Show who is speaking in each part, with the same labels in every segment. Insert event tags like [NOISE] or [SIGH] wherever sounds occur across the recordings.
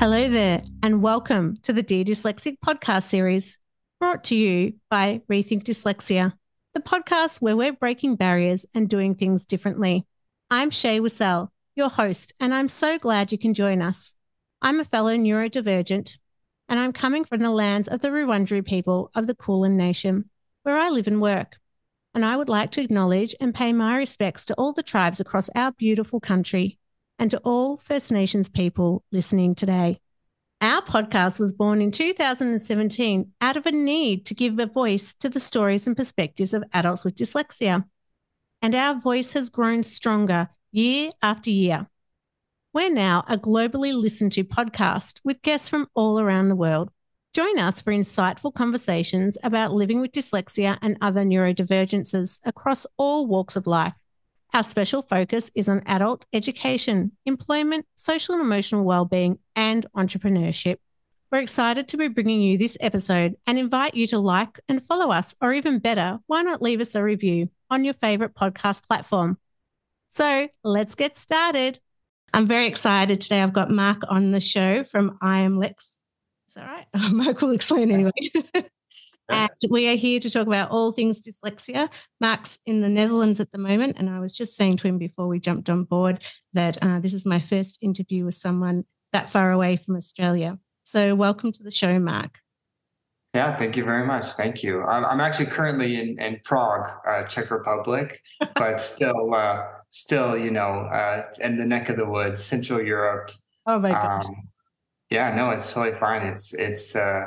Speaker 1: Hello there, and welcome to the Dear Dyslexic podcast series brought to you by Rethink Dyslexia, the podcast where we're breaking barriers and doing things differently. I'm Shae Wissell, your host, and I'm so glad you can join us. I'm a fellow neurodivergent, and I'm coming from the lands of the Wurundjeri people of the Kulin Nation, where I live and work. And I would like to acknowledge and pay my respects to all the tribes across our beautiful country and to all First Nations people listening today. Our podcast was born in 2017 out of a need to give a voice to the stories and perspectives of adults with dyslexia. And our voice has grown stronger year after year. We're now a globally listened to podcast with guests from all around the world. Join us for insightful conversations about living with dyslexia and other neurodivergences across all walks of life. Our special focus is on adult education, employment, social and emotional well-being, and entrepreneurship. We're excited to be bringing you this episode and invite you to like and follow us, or even better, why not leave us a review on your favorite podcast platform? So let's get started. I'm very excited today. I've got Mark on the show from I Am Lex. Is that right? [LAUGHS] Mark will explain anyway. [LAUGHS] And we are here to talk about all things dyslexia. Mark's in the Netherlands at the moment. And I was just saying to him before we jumped on board that uh, this is my first interview with someone that far away from Australia. So, welcome to the show, Mark.
Speaker 2: Yeah, thank you very much. Thank you. I'm, I'm actually currently in, in Prague, uh, Czech Republic, [LAUGHS] but still, uh, still, you know, uh, in the neck of the woods, Central Europe.
Speaker 1: Oh my god. Um,
Speaker 2: yeah, no, it's totally fine. It's it's uh,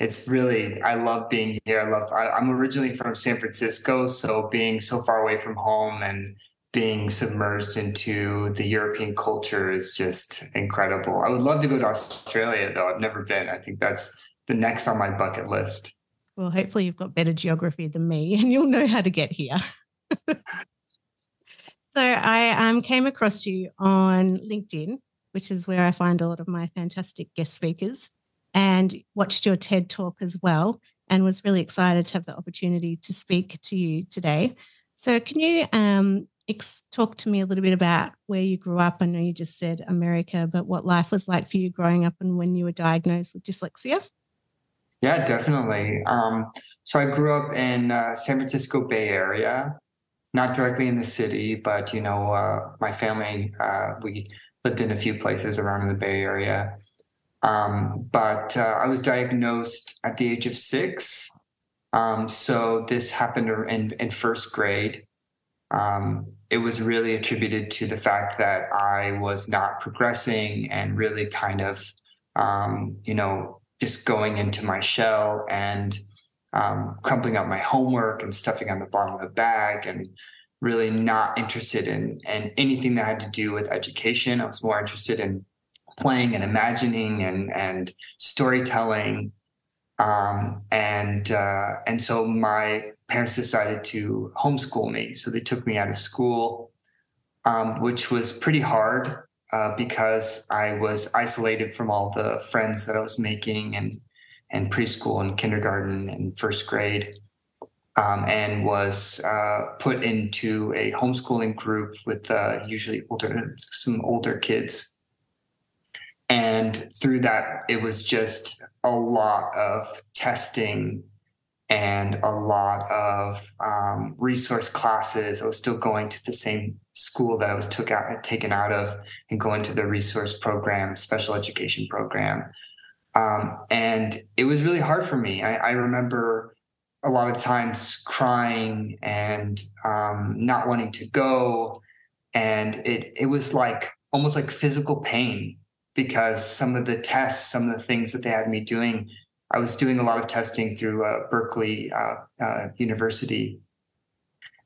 Speaker 2: it's really I love being here. I love I, I'm originally from San Francisco, so being so far away from home and being submerged into the European culture is just incredible. I would love to go to Australia though. I've never been. I think that's the next on my bucket list.
Speaker 1: Well, hopefully you've got better geography than me [LAUGHS] and you'll know how to get here. [LAUGHS] so I um, came across you on LinkedIn, which is where I find a lot of my fantastic guest speakers and watched your TED talk as well and was really excited to have the opportunity to speak to you today. So, can you um, ex- talk to me a little bit about where you grew up? I know you just said America, but what life was like for you growing up and when you were diagnosed with dyslexia?
Speaker 2: Yeah, definitely. Um, so, I grew up in uh, San Francisco Bay Area, not directly in the city, but you know, uh, my family uh, we lived in a few places around the Bay Area. Um, but uh, I was diagnosed at the age of six. Um, so this happened in, in first grade. Um, it was really attributed to the fact that I was not progressing and really kind of, um, you know, just going into my shell and um, crumpling up my homework and stuffing on the bottom of the bag and really not interested in, in anything that had to do with education. I was more interested in playing and imagining and and storytelling. Um, and uh, and so my parents decided to homeschool me. So they took me out of school um, which was pretty hard uh, because I was isolated from all the friends that I was making and and preschool and kindergarten and first grade um, and was uh, put into a homeschooling group with uh, usually older some older kids and through that, it was just a lot of testing and a lot of um, resource classes. I was still going to the same school that I was took out, taken out of, and going to the resource program, special education program. Um, and it was really hard for me. I, I, remember a lot of times crying and um, not wanting to go, and it it was like almost like physical pain because some of the tests, some of the things that they had me doing, I was doing a lot of testing through uh, Berkeley uh, uh, University.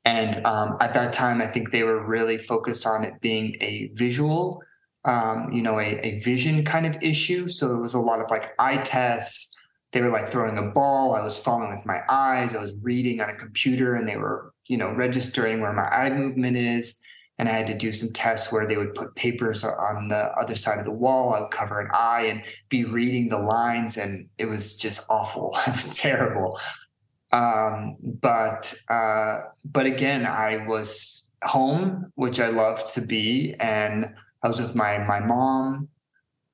Speaker 2: And um, at that time, I think they were really focused on it being a visual, um, you know, a, a vision kind of issue. So it was a lot of like eye tests. They were like throwing a ball. I was following with my eyes. I was reading on a computer and they were, you know, registering where my eye movement is and I had to do some tests where they would put papers on the other side of the wall. I would cover an eye and be reading the lines, and it was just awful. [LAUGHS] it was terrible. Um, but uh, but again, I was home, which I loved to be, and I was with my my mom,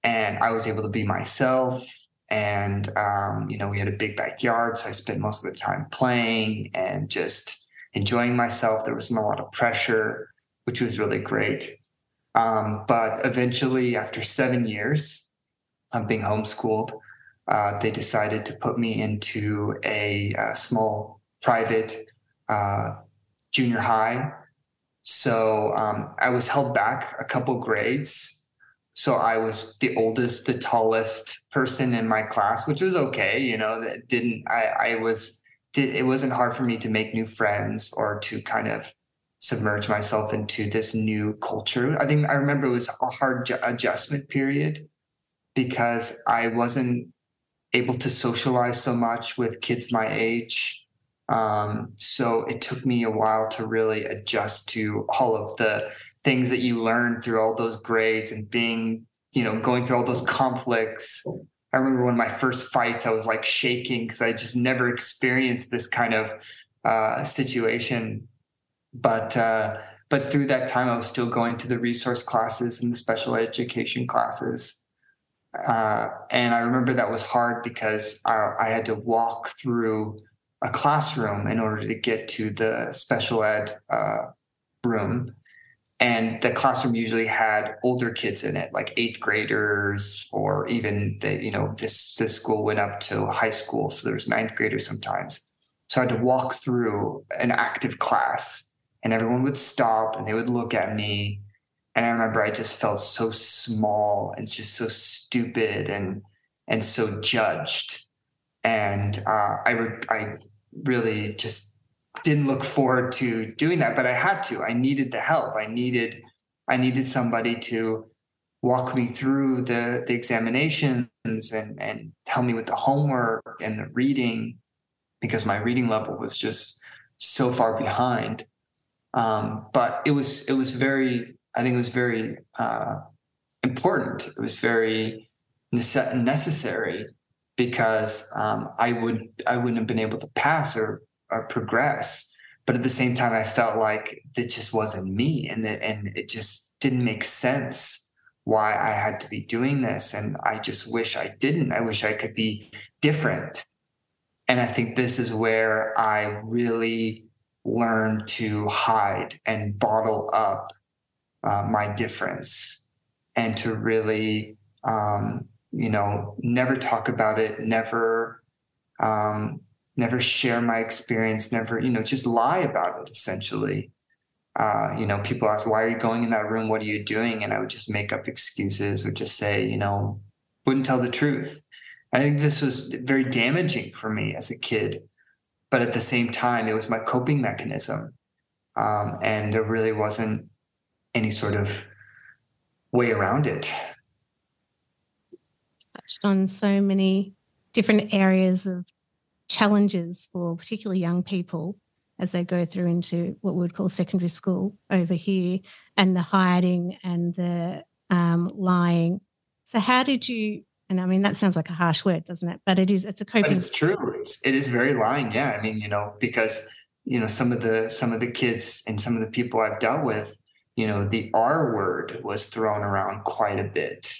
Speaker 2: and I was able to be myself. And um, you know, we had a big backyard, so I spent most of the time playing and just enjoying myself. There wasn't a lot of pressure, which was really great. Um, but eventually, after seven years of being homeschooled, uh, they decided to put me into a, a small private uh, junior high. So um, I was held back a couple grades. So I was the oldest, the tallest person in my class, which was okay. You know, that didn't, I, I was, did, it wasn't hard for me to make new friends or to kind of submerge myself into this new culture. I think I remember it was a hard ju- adjustment period because I wasn't able to socialize so much with kids my age. Um, so it took me a while to really adjust to all of the things that you learn through all those grades and being, you know, going through all those conflicts. I remember one of my first fights, I was like shaking because I just never experienced this kind of uh, situation. But uh, but through that time, I was still going to the resource classes and the special education classes. Uh, and I remember that was hard because I, I, had to walk through a classroom in order to get to the special ed uh, room. And the classroom usually had older kids in it, like eighth graders, or even the, you know, this, this school went up to high school. So there was ninth graders sometimes. So I had to walk through an active class and everyone would stop and they would look at me and I remember I just felt so small and just so stupid and and so judged. And uh, I re- I really just didn't look forward to doing that, but I had to. I needed the help. I needed I needed somebody to walk me through the the examinations and and tell me with the homework and the reading because my reading level was just so far behind. Um, but it was it was very I think it was very uh, important. It was very nece- necessary because um, I would I wouldn't have been able to pass or or progress. But at the same time, I felt like it just wasn't me, and that and it just didn't make sense why I had to be doing this. And I just wish I didn't. I wish I could be different. And I think this is where I really learned to hide and bottle up uh, my difference and to really um, you know never talk about it never um, never share my experience never you know just lie about it essentially. Uh, you know people ask why are you going in that room? What are you doing? And i would just make up excuses or just say you know wouldn't tell the truth. I think this was very damaging for me as a kid but at the same time it was my coping mechanism um, and there really wasn't any sort of way around it.
Speaker 1: Touched on so many different areas of challenges for particularly young people as they go through into what we would call secondary school over here and the hiding and the um, lying. So, how did you? And I mean, that sounds like a harsh word, doesn't it? But it is. It's a coping. But
Speaker 2: it's true. It's, it is very lying. Yeah. I mean, you know, because you know some of the some of the kids and some of the people I've dealt with, you know, the R word was thrown around quite a bit.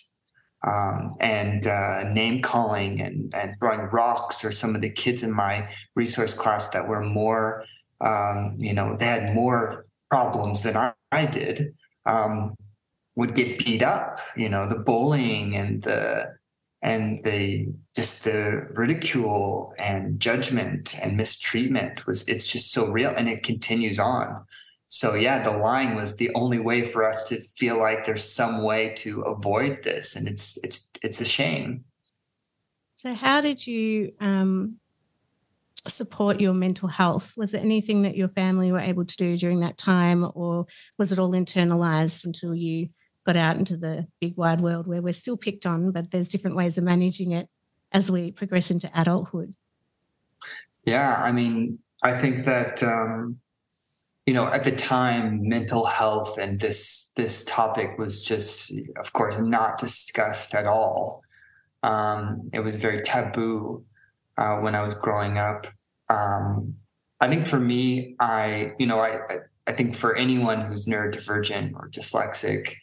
Speaker 2: Um, and uh, name calling and, and throwing rocks or some of the kids in my resource class that were more, um, you know, they had more problems than I, I did, um, would get beat up. You know, the bullying and the and the just the ridicule and judgment and mistreatment was it's just so real and it continues on. So yeah the lying was the only way for us to feel like there's some way to avoid this and it's it's it's a shame.
Speaker 1: So how did you um, support your mental health? Was there anything that your family were able to do during that time or was it all internalized until you got out into the big wide world where we're still picked on but there's different ways of managing it as we progress into adulthood.
Speaker 2: Yeah i mean i think that um, you know at the time mental health and this this topic was just of course not discussed at all. Um, it was very taboo uh, when i was growing up. Um, i think for me i you know i i think for anyone who's neurodivergent or dyslexic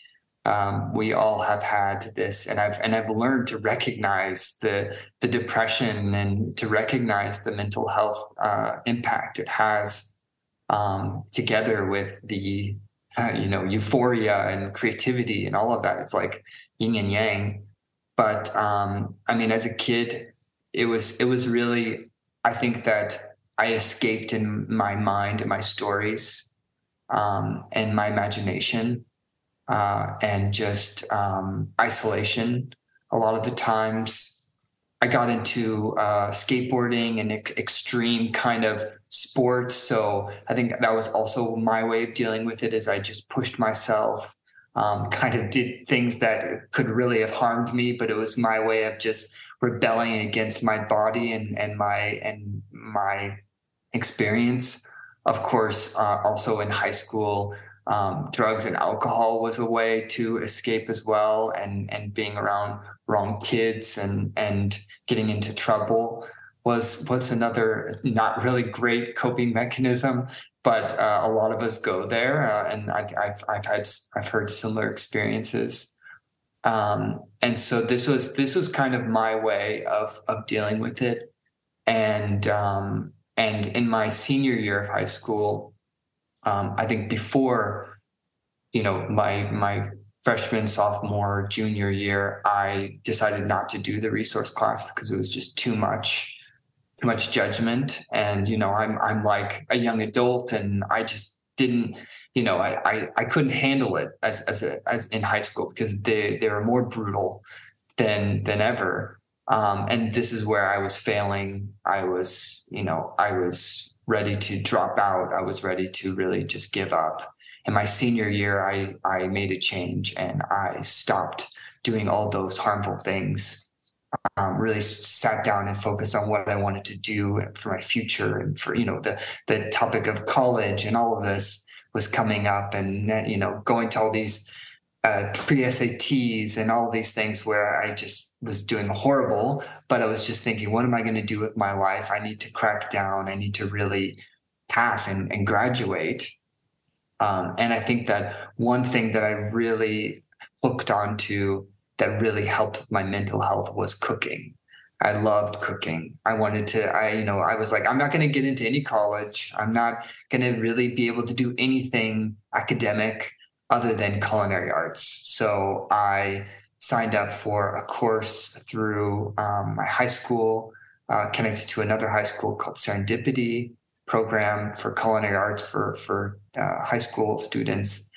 Speaker 2: um, we all have had this, and I've and I've learned to recognize the the depression and to recognize the mental health uh, impact it has, um, together with the uh, you know euphoria and creativity and all of that. It's like yin and yang. But um, I mean, as a kid, it was it was really I think that I escaped in my mind and my stories um, and my imagination uh, and just um, isolation. A lot of the times, I got into uh, skateboarding and ex- extreme kind of sports. So I think that was also my way of dealing with it. Is I just pushed myself, um, kind of did things that could really have harmed me, but it was my way of just rebelling against my body and and my and my experience. Of course, uh, also in high school, um, drugs and alcohol was a way to escape as well, and and being around wrong kids and and getting into trouble was was another not really great coping mechanism. But uh, a lot of us go there, uh, and I, have I've had I've heard similar experiences. Um, and so this was this was kind of my way of of dealing with it, and um, and in my senior year of high school, um, I think before, you know, my my freshman, sophomore, junior year, I decided not to do the resource classes because it was just too much, too much judgment. And you know, I'm I'm like a young adult, and I just didn't, you know, I I, I couldn't handle it as as a, as in high school because they they were more brutal than than ever. Um, and this is where I was failing. I was, you know, I was ready to drop out. I was ready to really just give up. In my senior year, I I made a change and I stopped doing all those harmful things. Um, really sat down and focused on what I wanted to do for my future and for you know the the topic of college and all of this was coming up and you know going to all these uh, pre SATs and all these things where I just was doing horrible, but I was just thinking, what am I going to do with my life? I need to crack down. I need to really pass and, and graduate. Um, and I think that one thing that I really hooked onto that really helped my mental health was cooking. I loved cooking. I wanted to, I, you know, I was like, I'm not going to get into any college. I'm not going to really be able to do anything academic other than culinary arts. So I signed up for a course through um, my high school, uh, connected to another high school called Serendipity program for culinary arts for for uh, high school students,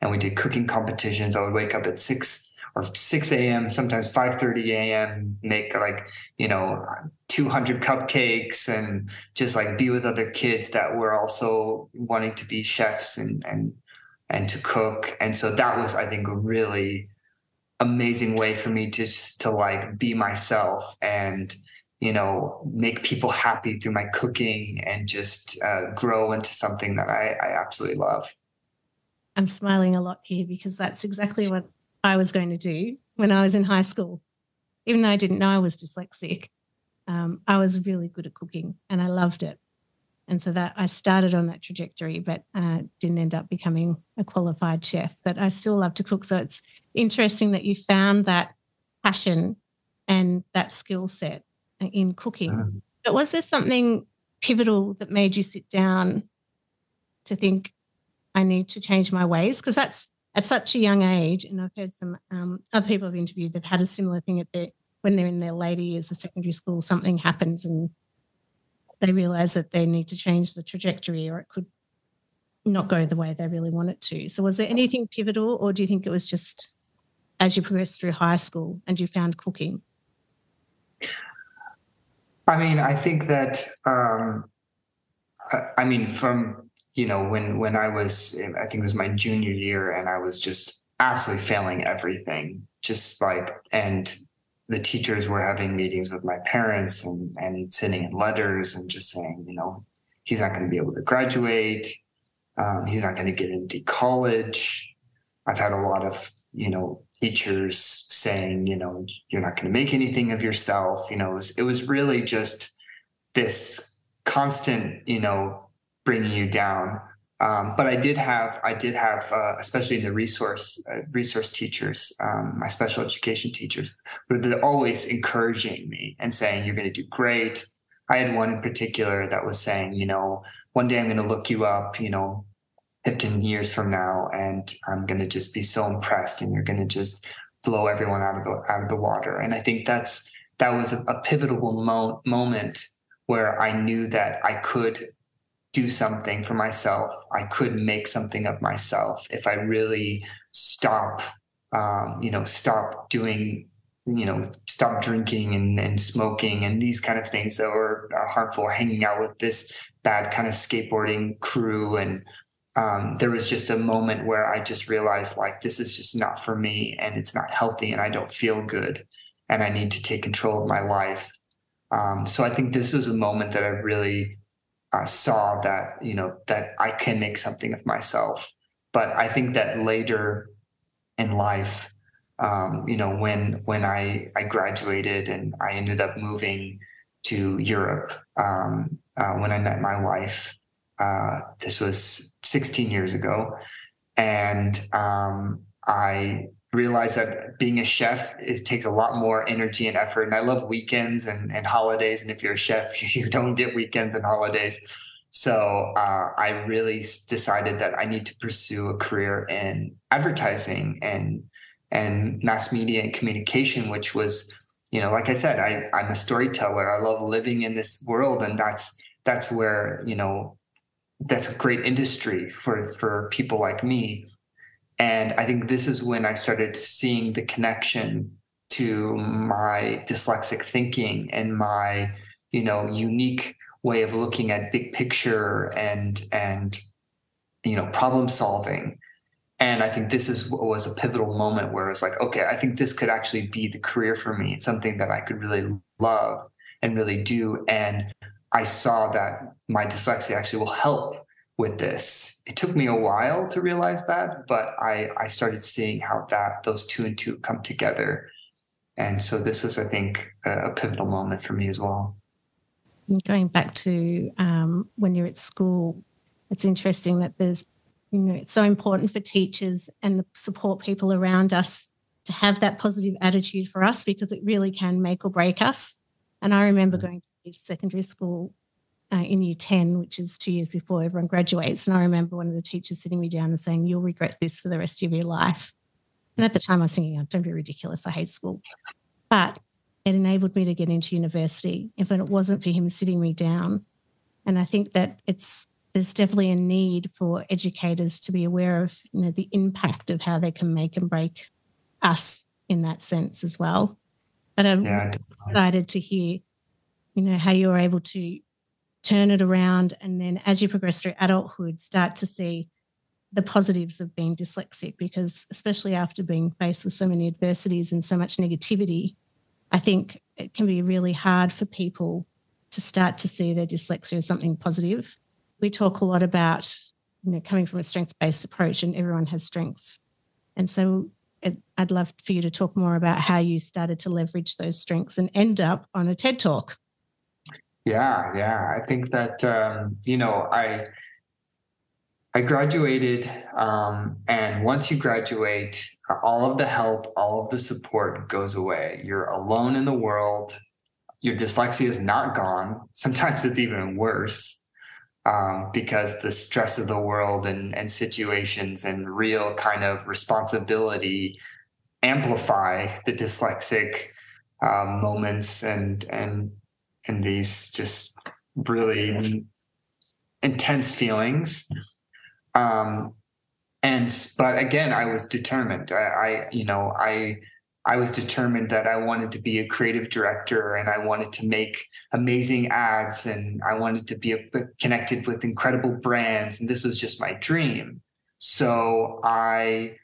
Speaker 2: and we did cooking competitions. I would wake up at six or 6 a.m. sometimes 5:30 a.m. make like you know 200 cupcakes and just like be with other kids that were also wanting to be chefs and and and to cook. And so that was, I think, a really amazing way for me to just to like be myself and you know make people happy through my cooking and just uh, grow into something that I, I absolutely love.
Speaker 1: I'm smiling a lot here because that's exactly what I was going to do when I was in high school. Even though I didn't know I was dyslexic, um, I was really good at cooking and I loved it and so that I started on that trajectory, but uh, didn't end up becoming a qualified chef. But I still love to cook, so it's interesting that you found that passion and that skill set in cooking. Mm. But was there something pivotal that made you sit down to think, I need to change my ways? Because that's at such a young age, and I've heard some um, other people I've interviewed that had a similar thing at their when they're in their later years of secondary school, something happens and they realize that they need to change the trajectory or it could not go the way they really want it to. So, was there anything pivotal, or do you think it was just as you progressed through high school and you found cooking?
Speaker 2: I mean, I think that, um, I, mean, from, you know, when, when I was, I think it was my junior year and I was just absolutely failing everything, just like, and the teachers were having meetings with my parents and, and sending in letters and just saying, you know, he's not going to be able to graduate. Um, he's not going to get into college. I've had a lot of, you know, teachers saying, you know, you're not going to make anything of yourself. You know, it was, it was really just this constant, you know, bringing you down. Um, but I did have, I did have, uh, especially in the resource uh, resource teachers, um, my special education teachers, they're always encouraging me and saying, "You're going to do great." I had one in particular that was saying, you know, one day I'm going to look you up, you know, 15 years from now, and I'm going to just be so impressed, and you're going to just blow everyone out of the out of the water. And I think that's that was a, a pivotal mo- moment where I knew that I could do something for myself. I could make something of myself if I really stop, um, you know, stop doing, you know, stop drinking and, and smoking and these kind of things that were harmful, hanging out with this bad kind of skateboarding crew. And um, there was just a moment where I just realized like, this is just not for me and it's not healthy and I don't feel good and I need to take control of my life. Um, so I think this was a moment that I really uh, saw that you know that I can make something of myself. But I think that later in life, um, you know, when when I I graduated and I ended up moving to Europe um, uh, when I met my wife. Uh, this was 16 years ago, and um, I realized that being a chef takes a lot more energy and effort. And I love weekends and, and holidays. And if you're a chef, [LAUGHS] you don't get weekends and holidays. So uh, I really decided that I need to pursue a career in advertising and and mass media and communication, which was, you know, like I said, I, I'm a storyteller. I love living in this world, and that's that's where you know that's a great industry for for people like me and I think this is when I started seeing the connection to my dyslexic thinking and my, you know, unique way of looking at big picture and and you know problem solving. And I think this is what was a pivotal moment where it's like, okay, I think this could actually be the career for me. It's something that I could really love and really do. And I saw that my dyslexia actually will help with this. It took me a while to realize that, but I, I started seeing how that those two and two come together. And so this was, I think, a, a pivotal moment for me as well.
Speaker 1: Going back to um, when you're at school, it's interesting that there's, you know, it's so important for teachers and the support people around us to have that positive attitude for us because it really can make or break us. And I remember mm-hmm. going to secondary school uh, in year 10, which is two years before everyone graduates. And I remember one of the teachers sitting me down and saying, You'll regret this for the rest of your life. And at the time, I was thinking, oh, Don't be ridiculous. I hate school. But it enabled me to get into university. If it wasn't for him sitting me down, and I think that it's there's definitely a need for educators to be aware of you know the impact of how they can make and break us in that sense as well. But I'm yeah, excited to hear, you know, how you're able to turn it around. And then as you progress through adulthood, start to see the positives of being dyslexic, because especially after being faced with so many adversities and so much negativity, I think it can be really hard for people to start to see their dyslexia as something positive. We talk a lot about, you know, coming from a strength-based approach, and everyone has strengths. And so I'd love for you to talk more about how you started to leverage those strengths and end up on a TED talk.
Speaker 2: Yeah, yeah. I think that um, you know, I I graduated, um, and once you graduate, all of the help, all of the support goes away. You're alone in the world. Your dyslexia is not gone. [LAUGHS] Sometimes it's even worse um, because the stress of the world and, and situations and real kind of responsibility amplify the dyslexic um, moments and and and these just really intense feelings. Um, and but again, I was determined. I, I, you know, I I was determined that I wanted to be a creative director and I wanted to make amazing ads and I wanted to be connected with incredible brands and this was just my dream. So I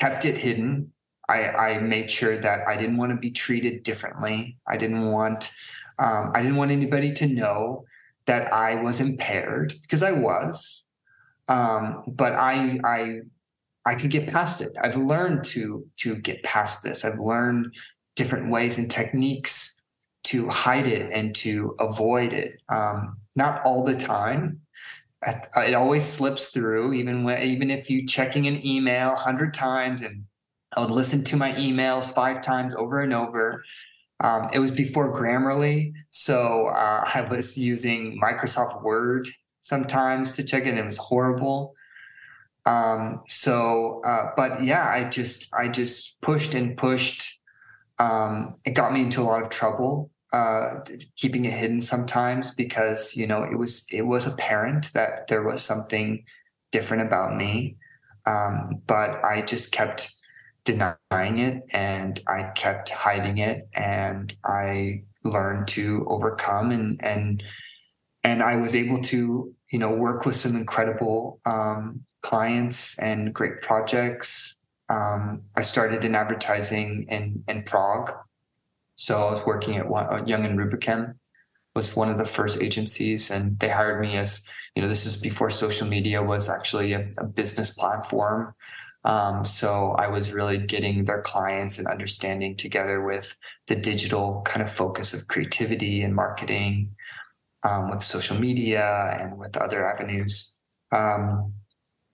Speaker 2: kept it hidden. I, I made sure that I didn't want to be treated differently. I didn't want um, I didn't want anybody to know that I was impaired because I was. Um, but I, I, I could get past it. I've learned to to get past this. I've learned different ways and techniques to hide it and to avoid it. Um, not all the time, it always slips through, even when even if you checking an email hundred times, and I would listen to my emails five times over and over. Um, it was before Grammarly, so uh, I was using Microsoft Word sometimes to check it. And it was horrible. Um, so, uh, but yeah, I just I just pushed and pushed. Um, it got me into a lot of trouble uh, keeping it hidden sometimes because you know it was it was apparent that there was something different about me um, but i just kept denying it and i kept hiding it and i learned to overcome and and and i was able to you know work with some incredible um, clients and great projects um, i started in advertising in in prague so I was working at uh, Young and Rubicam was one of the first agencies, and they hired me as you know this is before social media was actually a, a business platform. Um, so I was really getting their clients and understanding together with the digital kind of focus of creativity and marketing, um, with social media and with other avenues, um,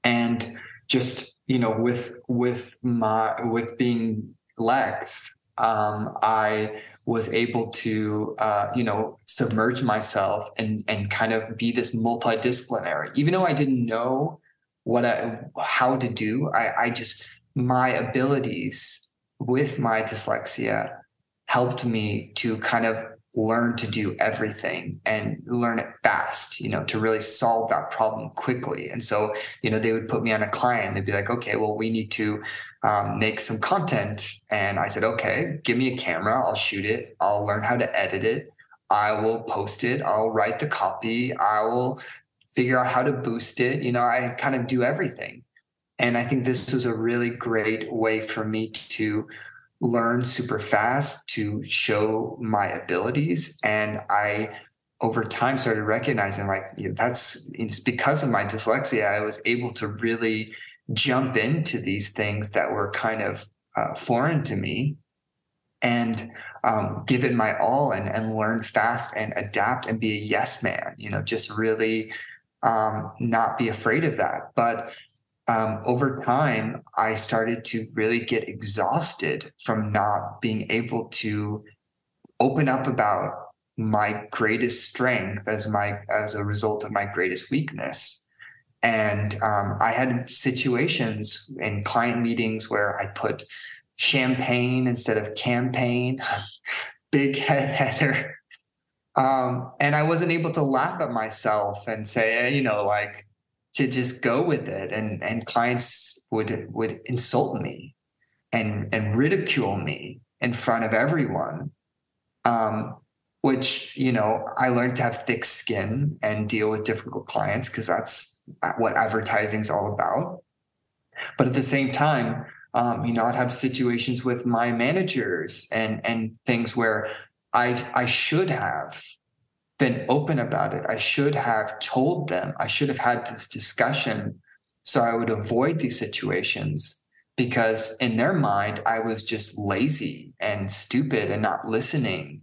Speaker 2: and just you know with with my with being Lex, um, I was able to, uh, you know, submerge myself and and kind of be this multidisciplinary. Even though I didn't know what I, how to do, I, I just my abilities with my dyslexia helped me to kind of learn to do everything and learn it fast, you know, to really solve that problem quickly. And so, you know, they would put me on a client. They'd be like, okay, well, we need to um, make some content. And I said, okay, give me a camera. I'll shoot it. I'll learn how to edit it. I will post it. I'll write the copy. I will figure out how to boost it. You know, I kind of do everything. And I think this was a really great way for me to learn super fast to show my abilities and i over time started recognizing like that's it's because of my dyslexia i was able to really jump into these things that were kind of uh, foreign to me and um, give it my all and, and learn fast and adapt and be a yes man you know just really um, not be afraid of that but um, over time, I started to really get exhausted from not being able to open up about my greatest strength as my as a result of my greatest weakness. And um, I had situations in client meetings where I put champagne instead of campaign, [LAUGHS] big head header. Um, and I wasn't able to laugh at myself and say, you know, like, to just go with it. And and clients would would insult me and and ridicule me in front of everyone. Um, which you know i learned to have thick skin and deal with difficult clients because that's what advertising is all about. But at the same time um, you know i'd have situations with my managers and and things where i i should have been open about it. I should have told them. I should have had this discussion so I would avoid these situations because in their mind, I was just lazy and stupid and not listening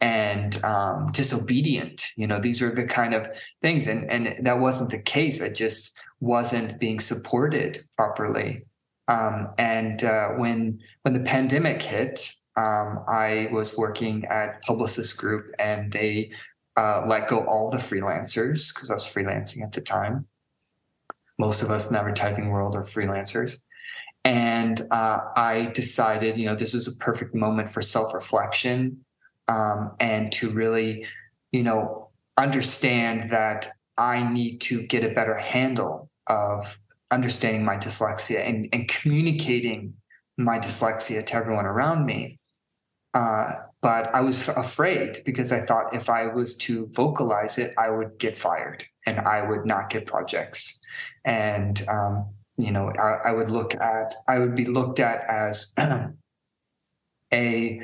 Speaker 2: and um, disobedient. You know, these are the kind of things. And, and that wasn't the case. I just wasn't being supported properly. Um, and uh, when when the pandemic hit, um, I was working at Publicis Groupe, and they uh, let go all the freelancers because I was freelancing at the time. Most of us in the advertising world are freelancers. And uh, I decided, you know, this was a perfect moment for self reflection um, and to really, you know, understand that I need to get a better handle of understanding my dyslexia and, and communicating my dyslexia to everyone around me. Uh, but I was afraid because I thought if I was to vocalize it, I would get fired and I would not get projects. And, um, you know, I, I, would look at, I would be looked at as [CLEARS THROAT] a,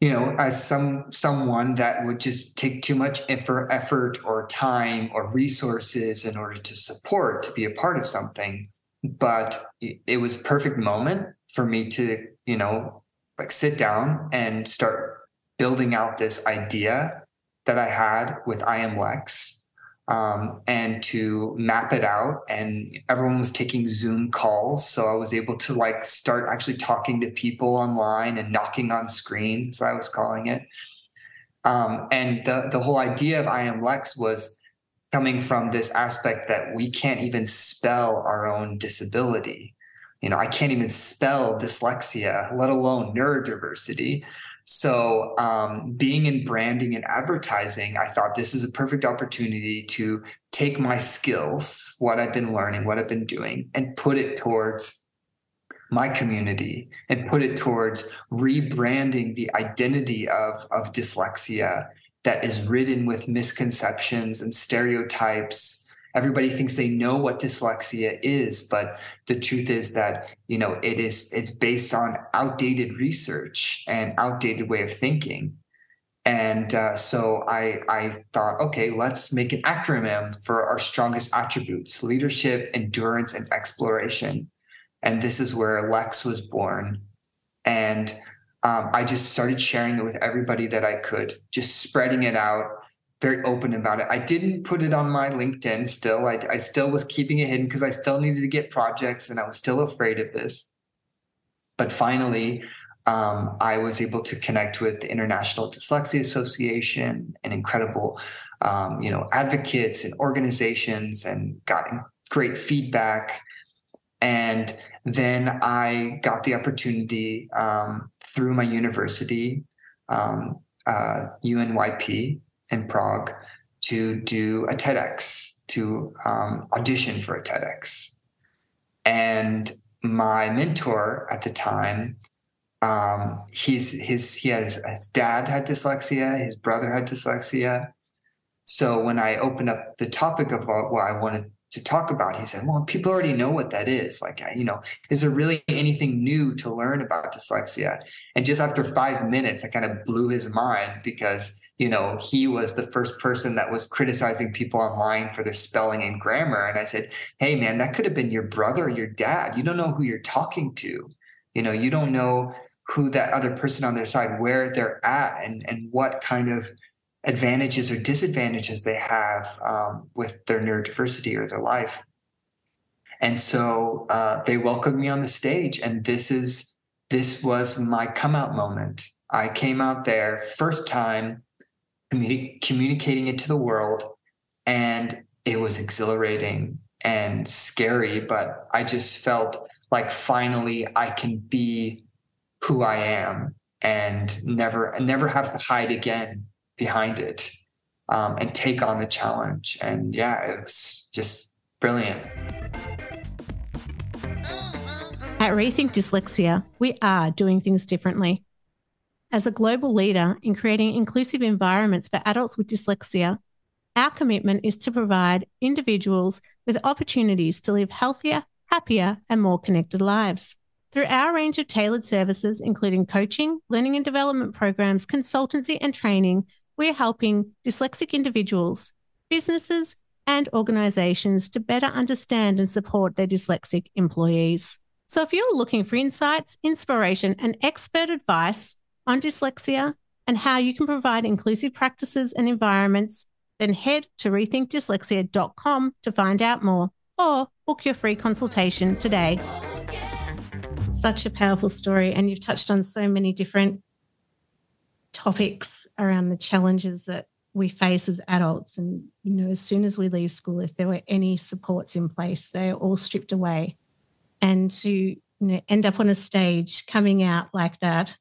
Speaker 2: you know, as some someone that would just take too much effort, effort or time or resources in order to support to be a part of something. But it was perfect moment for me to, you know, like sit down and start building out this idea that I had with I am Lex um, and to map it out. And everyone was taking Zoom calls. So I was able to like start actually talking to people online and knocking on screens, as I was calling it. Um, and the, the whole idea of I am Lex was coming from this aspect that we can't even spell our own disability. You know, I can't even spell dyslexia, let alone neurodiversity. So, um, being in branding and advertising, I thought this is a perfect opportunity to take my skills, what I've been learning, what I've been doing, and put it towards my community and put it towards rebranding the identity of, of dyslexia that is ridden with misconceptions and stereotypes everybody thinks they know what dyslexia is but the truth is that you know it is it's based on outdated research and outdated way of thinking. And uh, so I, I thought okay let's make an acronym for our strongest attributes leadership endurance and exploration. And this is where lex was born. And um, i just started sharing it with everybody that i could just spreading it out very open about it. I didn't put it on my LinkedIn still. I, I still was keeping it hidden because I still needed to get projects and I was still afraid of this. But finally, um, I was able to connect with the International Dyslexia Association and incredible, um, you know, advocates and organizations and got great feedback. And then I got the opportunity um, through my university, um, uh, UNYP, in Prague to do a TEDx, to um, audition for a TEDx. And my mentor at the time, um, he's his he had his, his dad had dyslexia, his brother had dyslexia. So when I opened up the topic of what I wanted to talk about, he said, "Well, people already know what that is. Like, you know, is there really anything new to learn about dyslexia?" And just after five minutes, I kind of blew his mind because you know, he was the first person that was criticizing people online for their spelling and grammar. And I said, Hey, man, that could have been your brother or your dad. You don't know who you're talking to. You know, you don't know who that other person on their side, where they're at, and, and what kind of advantages or disadvantages they have um, with their neurodiversity or their life. And so uh, they welcomed me on the stage, and this is this was my come out moment. I came out there first time communi- communicating it to the world. And it was exhilarating and scary, but I just felt like finally I can be who I am and never never have to hide again behind it um, and take on the challenge. And yeah, it was just brilliant.
Speaker 1: At Rethink Dyslexia, we are doing things differently. As a global leader in creating inclusive environments for adults with dyslexia, our commitment is to provide individuals with opportunities to live healthier, happier, and more connected lives. Through our range of tailored services, including coaching, learning and development programs, consultancy, and training, we are helping dyslexic individuals, businesses, and organizations to better understand and support their dyslexic employees. So, if you're looking for insights, inspiration, and expert advice, on dyslexia and how you can provide inclusive practices and environments, then head to rethinkdyslexia.com to find out more or book your free consultation today. Such a powerful story, and you've touched on so many different topics around the challenges that we face as adults. And, you know, as soon as we leave school, if there were any supports in place, they're all stripped away. And to you know, end up on a stage coming out like that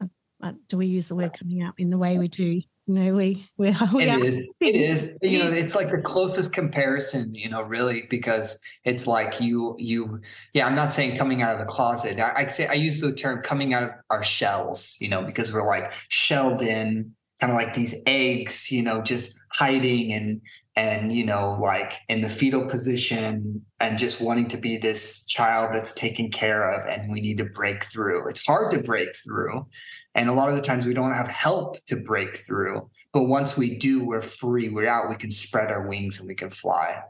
Speaker 1: uh, uh, do we use the word coming out in the way we do? You know, we we, we
Speaker 2: it is. It is. You know, it's like the closest comparison. You know, really, because it's like you you. Yeah, I'm not saying coming out of the closet. I, I'd say I use the term coming out of our shells. You know, because we're like shelled in, kind of like these eggs. You know, just hiding and and you know like in the fetal position and just wanting to be this child that's taken care of and we need to break through it's hard to break through and a lot of the times we don't have help to break through. But once we do, we're free, we're out, we can spread our wings and we can fly.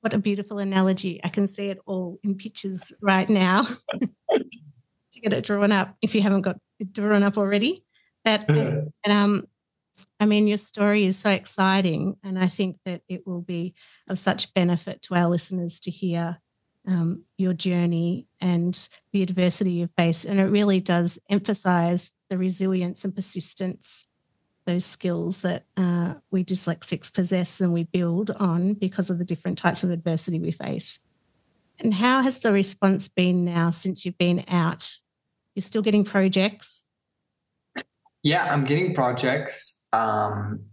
Speaker 1: What a beautiful analogy. I can see it all in pictures right now [LAUGHS] to get it drawn up if you haven't got it drawn up already. But [LAUGHS] and, um, I mean, your story is so exciting, and I think that it will be of such benefit to our listeners to hear um, your journey and the adversity you've faced. And it really does emphasize the resilience and persistence, those skills that uh, we dyslexics possess and we build on because of the different types of adversity we face. And how has the response been now since you've been out? You're still getting projects?
Speaker 2: Yeah, I'm getting projects. Um,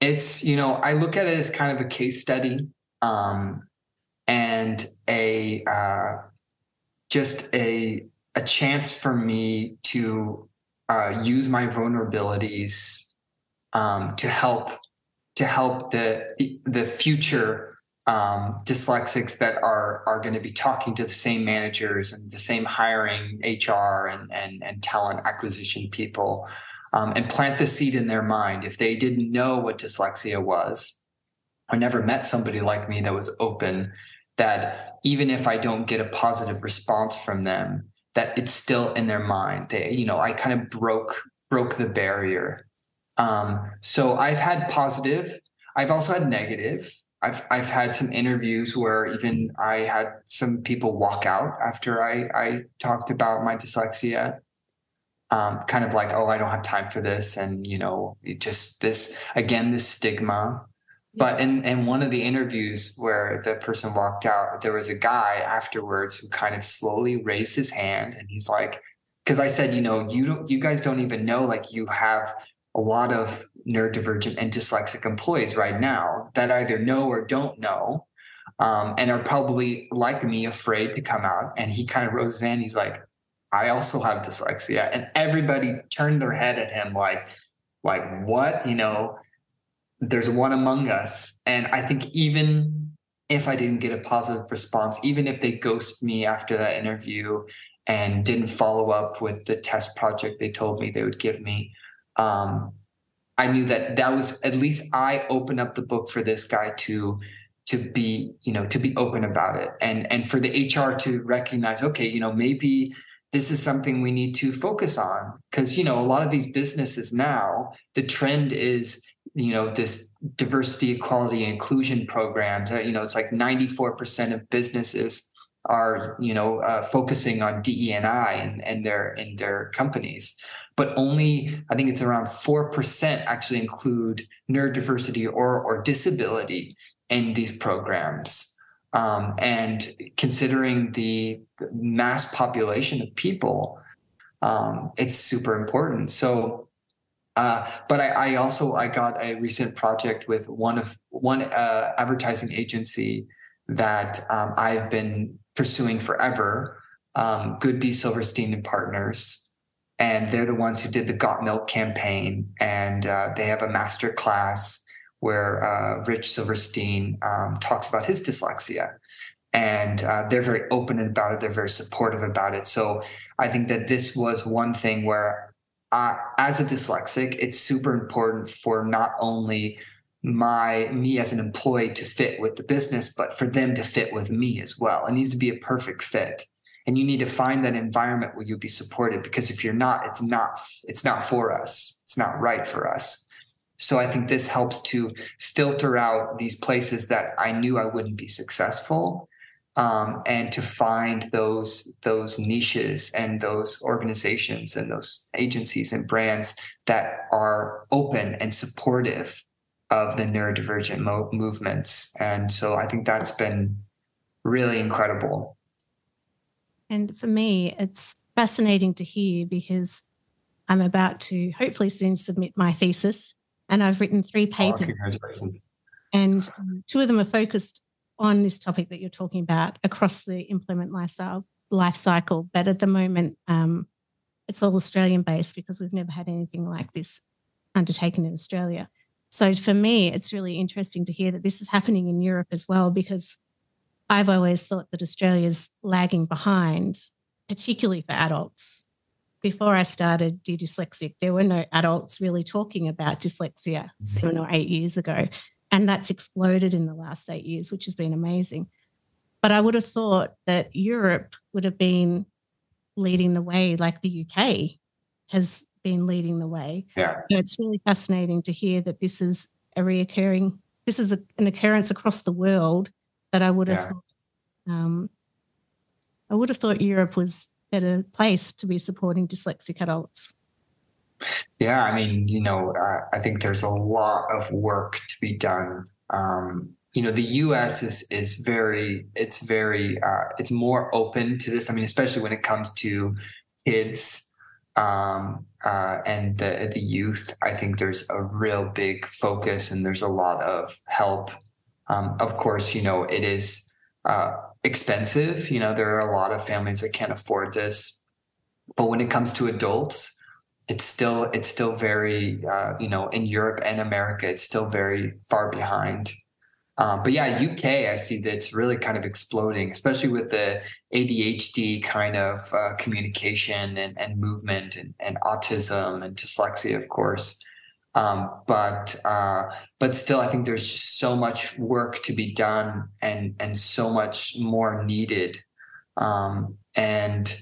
Speaker 2: it's, you know, I look at it as kind of a case study. Um, and a uh, just a a chance for me to uh, use my vulnerabilities um, to help to help the the future um, dyslexics that are are going to be talking to the same managers and the same hiring HR and and, and talent acquisition people um, and plant the seed in their mind. If they didn't know what dyslexia was or never met somebody like me that was open that even if I don't get a positive response from them, that it's still in their mind. They, you know, I kind of broke broke the barrier. Um, so I've had positive. I've also had negative. I've I've had some interviews where even I had some people walk out after I I talked about my dyslexia. Um, kind of like, oh, I don't have time for this, and you know, just this again, this stigma but in, in one of the interviews where the person walked out, there was a guy afterwards who kind of slowly raised his hand and he's like, because I said, you know, you don't you guys don't even know like you have a lot of neurodivergent and dyslexic employees right now that either know or don't know. Um, and are probably like me afraid to come out. And he kind of rose his hand. He's like, I also have dyslexia. And everybody turned their head at him like, like what? You know, there's one among us. And I think even if I didn't get a positive response, even if they ghost me after that interview and didn't follow up with the test project they told me they would give me, um, I knew that that was at least I opened up the book for this guy to to be you know to be open about it and and for the HR to recognize okay you know maybe this is something we need to focus on because you know a lot of these businesses now the trend is you know this diversity equality inclusion programs uh, you know it's like 94% of businesses are you know uh, focusing on DE&I and, and their in their companies. But only I think it's around 4% actually include neurodiversity or or disability in these programs. Um, and considering the mass population of people um, it's super important. So uh, but I, I, also I got a recent project with one of one uh, advertising agency that um, I've been pursuing forever, um, Goodby Silverstein and Partners, and they're the ones who did the Got Milk campaign, and uh, they have a master class where uh, Rich Silverstein um, talks about his dyslexia, and uh, they're very open about it. They're very supportive about it. So I think that this was one thing where uh, as a dyslexic, it's super important for not only my me as an employee to fit with the business, but for them to fit with me as well. It needs to be a perfect fit. And you need to find that environment where you'll be supported because if you're not, it's not it's not for us. It's not right for us. So I think this helps to filter out these places that I knew I wouldn't be successful um, and to find those those niches and those organizations and those agencies and brands that are open and supportive of the neurodivergent mo- movements. And so i think that's been really incredible.
Speaker 1: And for me it's fascinating to hear because i'm about to hopefully soon submit my thesis and i've written three papers. oh, and two of them are focused on this topic that you're talking about across the implement lifestyle life cycle. But at the moment, um, it's all Australian based because we've never had anything like this undertaken in Australia. So for me, it's really interesting to hear that this is happening in Europe as well, because I've always thought that Australia's lagging behind, particularly for adults. Before I started Dear Dyslexic, there were no adults really talking about dyslexia seven or eight years ago. And that's exploded in the last eight years, which has been amazing. But I would have thought that Europe would have been leading the way, like the UK has been leading the way.
Speaker 2: Yeah.
Speaker 1: So it's really fascinating to hear that this is a reoccurring, this is a, an occurrence across the world that I would have
Speaker 2: Yeah.
Speaker 1: thought, um, I would have thought Europe was better place to be supporting dyslexic adults.
Speaker 2: Yeah, I mean, you know, uh, I think there's a lot of work to be done. Um, you know, the U.S. is is very, it's very, uh, it's more open to this. I mean, especially when it comes to kids um, uh, and the the youth. I think there's a real big focus, and there's a lot of help. Um, of course, you know, it is uh, expensive. You know, there are a lot of families that can't afford this, but when it comes to adults it's still it's still very uh, you know in Europe and America it's still very far behind. Um, but yeah, UK I see that it's really kind of exploding, especially with the ADHD kind of uh, communication and, and movement and, and autism and dyslexia, of course. Um, but uh, but still, I think there's just so much work to be done and and so much more needed. Um, and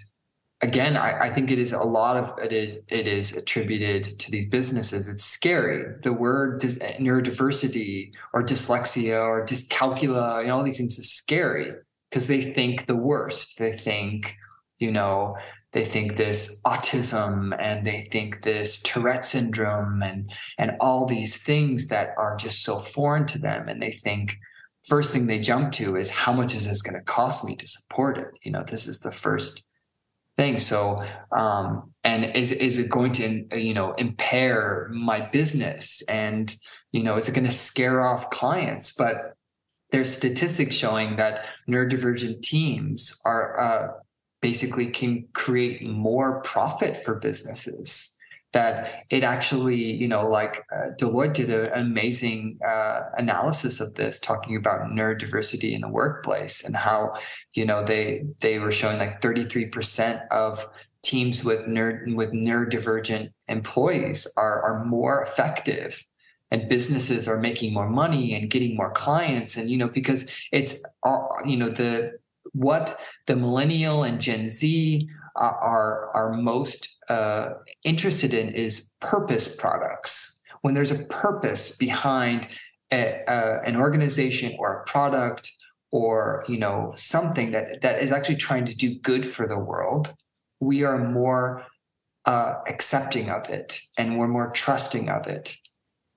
Speaker 2: again, I, I, think it is a lot of it is it is attributed to these businesses. It's scary. The word dis- neurodiversity or dyslexia or dyscalculia, you know, all these things is scary because they think the worst. They think, you know, they think this autism and they think this Tourette syndrome and and all these things that are just so foreign to them, and they think first thing they jump to is how much is this going to cost me to support it? You know, this is the first thing. So, um, and is is it going to you know impair my business? And you know, is it going to scare off clients? But there's statistics showing that neurodivergent teams are uh, basically can create more profit for businesses that it actually, you know, like uh, Deloitte did an amazing uh, analysis of this, talking about neurodiversity in the workplace and how, you know, they they were showing like 33% of teams with nerd with neurodivergent employees are are more effective and businesses are making more money and getting more clients. And you know because it's all you know the what the millennial and gen z are are, are most uh, interested in is purpose products. When there's a purpose behind a, an organization or a product or you know something that that is actually trying to do good for the world, we are more uh, accepting of it and we're more trusting of it.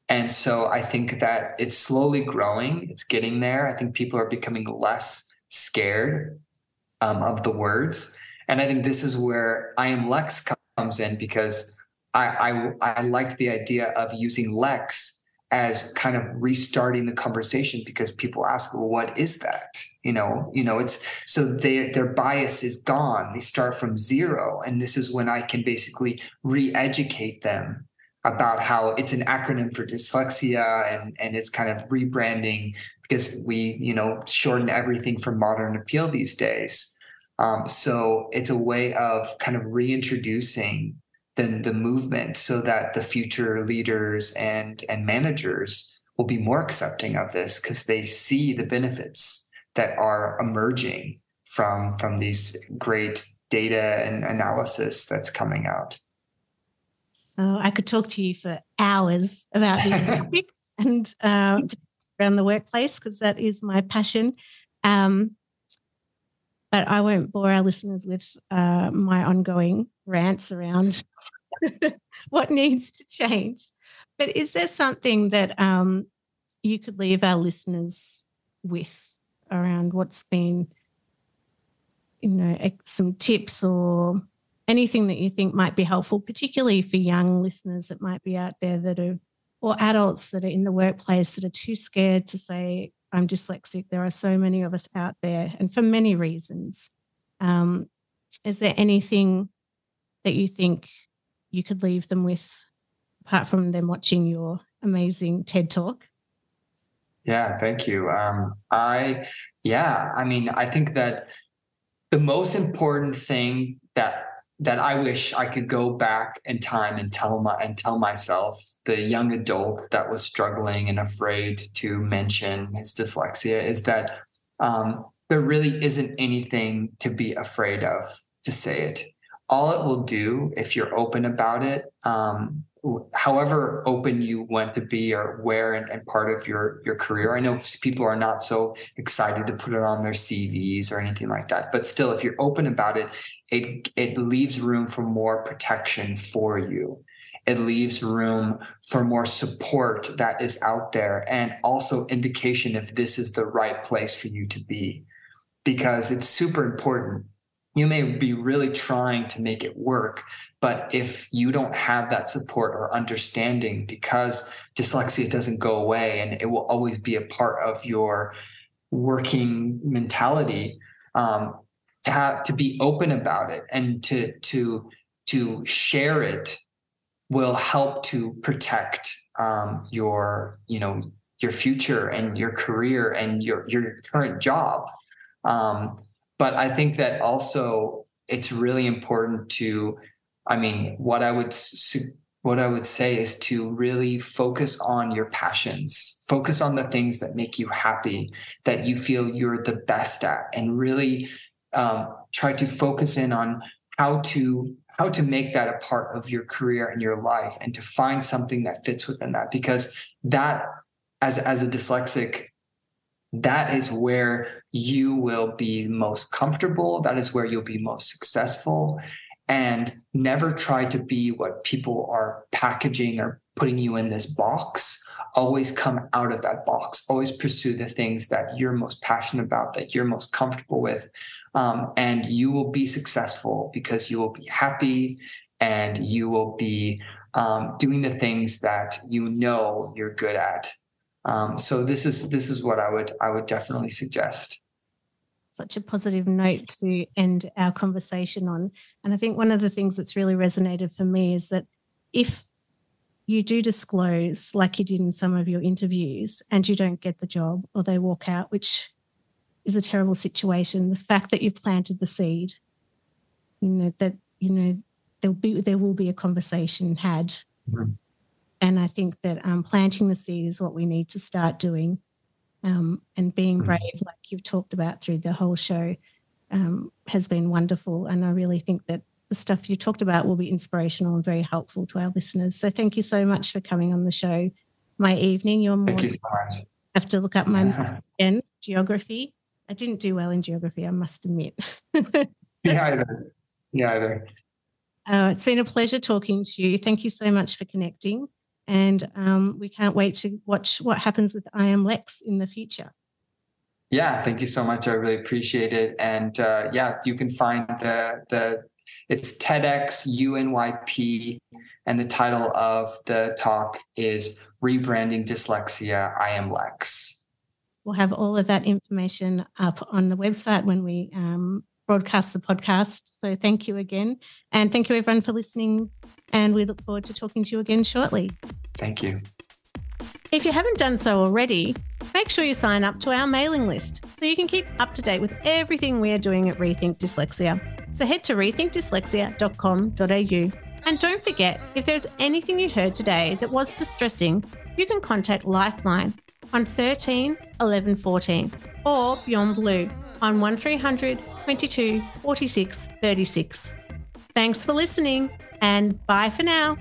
Speaker 2: And so I think that it's slowly growing. It's getting there. I think people are becoming less scared um, of the words. And I think this is where I am Lex comes in because I, I I liked the idea of using Lex as kind of restarting the conversation because people ask, well, what is that? You know, you know, it's so they, their bias is gone. They start from zero. And this is when I can basically re-educate them about how it's an acronym for dyslexia and, and it's kind of rebranding because we, you know, shorten everything for modern appeal these days. Um, so it's a way of kind of reintroducing the, the movement so that the future leaders and and managers will be more accepting of this because they see the benefits that are emerging from from these great data and analysis that's coming out.
Speaker 1: Oh, I could talk to you for hours about this [LAUGHS] topic and uh, around the workplace because that is my passion. Um, but I won't bore our listeners with uh, my ongoing rants around [LAUGHS] what needs to change. But is there something that um, you could leave our listeners with around what's been, you know, some tips or anything that you think might be helpful, particularly for young listeners that might be out there that are, or adults that are in the workplace that are too scared to say, I'm dyslexic. There are so many of us out there, and for many reasons. Um, is there anything that you think you could leave them with, apart from them watching your amazing TED talk?
Speaker 2: Yeah, thank you. Um, I, yeah, I mean, I think that the most important thing that that I wish I could go back in time and tell my and tell myself, the young adult that was struggling and afraid to mention his dyslexia, is that um, there really isn't anything to be afraid of to say it. all it will do if you're open about it um, however open you want to be or where and, and, part of your your career i know people are not so excited to put it on their cvs or anything like that but still if you're open about it it it leaves room for more protection for you. It leaves room for more support that is out there and also indication if this is the right place for you to be. Because it's super important. You may be really trying to make it work but if you don't have that support or understanding because dyslexia doesn't go away and it will always be a part of your working mentality um, to have to be open about it and to to to share it will help to protect um, your you know your future and your career and your your current job. Um, but i think that also it's really important to I mean, what I would what I would say is to really focus on your passions, focus on the things that make you happy, that you feel you're the best at, and really um, try to focus in on how to how to make that a part of your career and your life, and to find something that fits within that. Because that, as as a dyslexic, that is where you will be most comfortable. That is where you'll be most successful and never try to be what people are packaging or putting you in this box. Always come out of that box. Always pursue the things that you're most passionate about, that you're most comfortable with. Um, and you will be successful because you will be happy and you will be um, doing the things that you know you're good at. Um, so this is this is what I would I would definitely suggest
Speaker 1: such a positive note to end our conversation on. And I think one of the things that's really resonated for me is that if you do disclose, like you did in some of your interviews, and you don't get the job or they walk out, which is a terrible situation, the fact that you've planted the seed, you know, that, you know, there'll be there will be a conversation had. Mm-hmm. And I think that um, planting the seed is what we need to start doing um, and being mm. brave, like you've talked about through the whole show, um, has been wonderful. And I really think that the stuff you talked about will be inspirational and very helpful to our listeners. So thank you so much for coming on the show. My evening, your morning.
Speaker 2: Thank you so much.
Speaker 1: I have to look up my notes again. Geography. I didn't do well in geography, I must admit. [LAUGHS]
Speaker 2: yeah, either. Yeah, either.
Speaker 1: Uh, it's been a pleasure talking to you. Thank you so much for connecting. And um, we can't wait to watch what happens with I Am Lex in the future.
Speaker 2: Yeah, thank you so much. I really appreciate it. And uh, yeah, you can find the the it's TEDx UNYP, and the title of the talk is Rebranding Dyslexia. I am Lex.
Speaker 1: We'll have all of that information up on the website when we um, broadcast the podcast. So thank you again. And thank you everyone for listening. And we look forward to talking to you again shortly.
Speaker 2: Thank you.
Speaker 1: If you haven't done so already, make sure you sign up to our mailing list so you can keep up to date with everything we are doing at Rethink Dyslexia. So head to rethinkdyslexia.com.au. And don't forget, if there's anything you heard today that was distressing, you can contact Lifeline on 13 11 14 or Beyond Blue on 1300 22 46 36. Thanks for listening and bye for now.